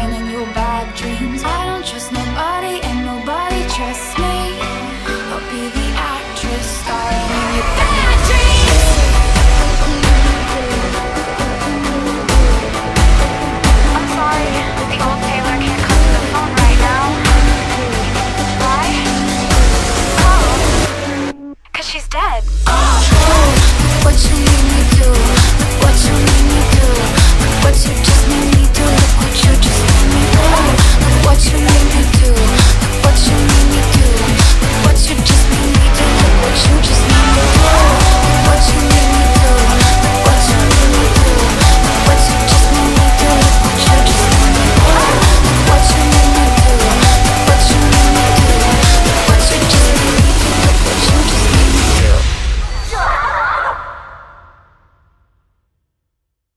mind and your bad dreams. I don't trust nobody and nobody trusts me. I'll be the actress starring in your bad dreams. I'm sorry, the old Taylor can't come to the phone right now. Why? Oh, cause she's dead.